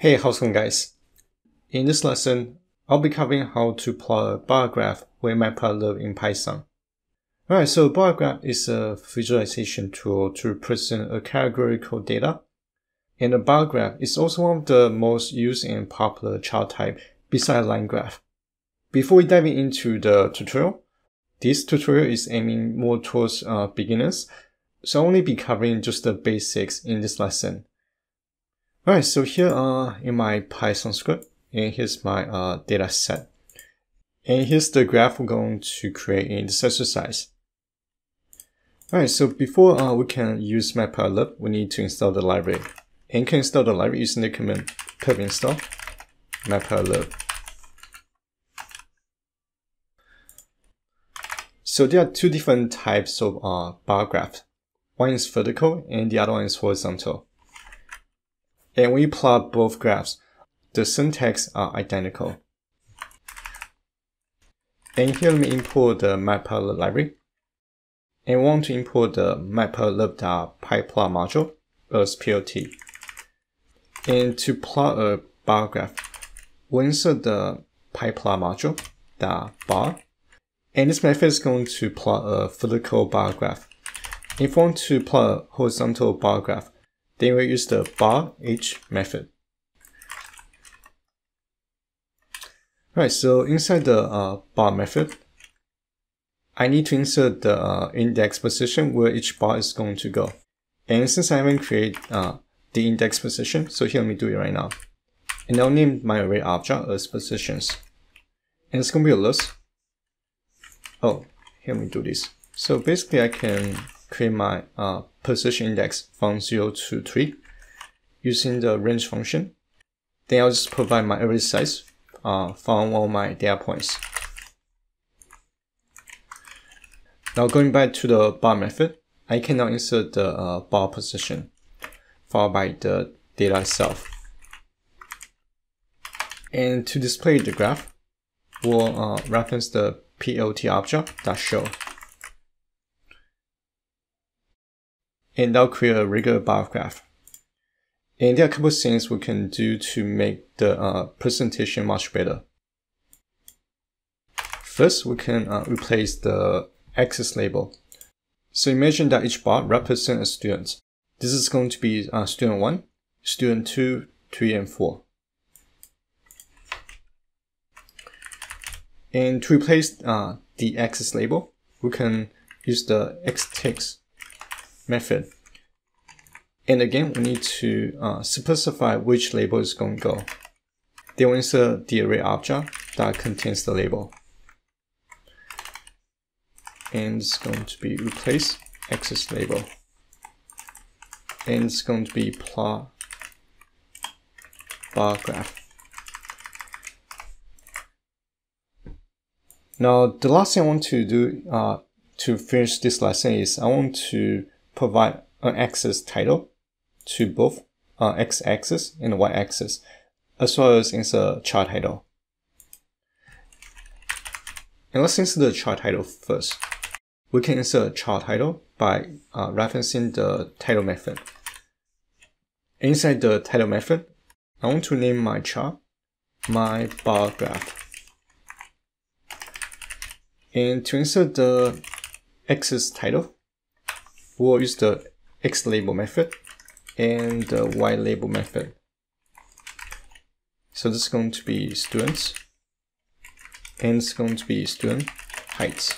Hey, how's it going guys? In this lesson, I'll be covering how to plot a bar graph with matplotlib in Python. Alright, so bar graph is a visualization tool to represent a categorical data. And a bar graph is also one of the most used and popular chart type beside line graph. Before we dive into the tutorial, this tutorial is aiming more towards uh, beginners, so I'll only be covering just the basics in this lesson. Alright, so here uh, in my Python script, and here's my uh, data set. And here's the graph we're going to create in this exercise. Alright, so before uh, we can use matplotlib, we need to install the library. And you can install the library using the command pip install matplotlib. So there are two different types of uh, bar graph. One is vertical and the other one is horizontal. And we plot both graphs, the syntax are identical. And here let me import the matplotlib library. And want to import the matplotlib.pyplot module as PLT. And to plot a bar graph, we insert the pyplot module bar. And this method is going to plot a vertical bar graph. If we want to plot a horizontal bar graph, then we'll use the bar h method. Right, so inside the uh, bar method, I need to insert the uh, index position where each bar is going to go. And since I haven't created uh, the index position, so here let me do it right now. And I'll name my array object as positions. And it's going to be a list. Oh, here let me do this. So basically I can create my uh, position index from 0 to 3 using the range function. Then I'll just provide my array size uh, from all my data points. Now going back to the bar method, I can now insert the uh, bar position followed by the data itself. And to display the graph, we'll uh, reference the plt object that show and that'll create a regular bar graph. And there are a couple of things we can do to make the uh, presentation much better. First, we can uh, replace the axis label. So imagine that each bar represents a student. This is going to be uh, student 1, student 2, 3, and 4. And to replace uh, the axis label, we can use the xtick method. And again, we need to uh, specify which label is going to go. Then we insert the array object that contains the label. And it's going to be replace axis label. And it's going to be plot bar graph. Now, the last thing I want to do uh, to finish this lesson is I want to provide an axis title to both uh, x-axis and y-axis, as well as insert chart title. And let's insert the chart title first. We can insert chart title by uh, referencing the title method. Inside the title method, I want to name my chart my bar graph. And to insert the axis title, we'll use the X label method and the Y label method. So this is going to be students and it's going to be student heights.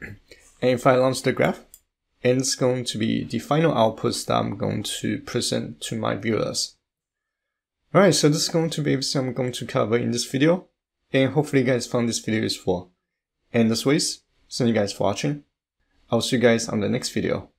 And if I launch the graph, and it's going to be the final outputs that I'm going to present to my viewers. Alright, so this is going to be everything I'm going to cover in this video, and hopefully you guys found this video useful. And as always, thank you guys for watching. I'll see you guys on the next video.